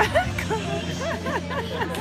ハハハハ!